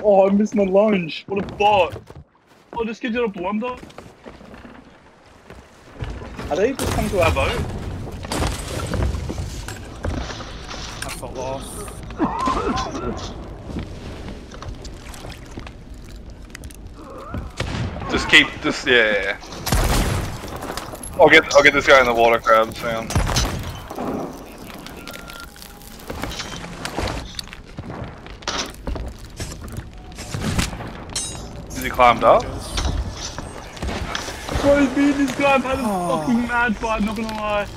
Oh, I missed my lunge. What a bot. Oh, this kid's got a blunder. Are they just come to our boat? I felt lost. Just keep this. Yeah, yeah, yeah. I'll get. I'll get this guy in the water crab soon. Is he climbed up? Bro, me and this guy have had a fucking mad fight, not gonna lie.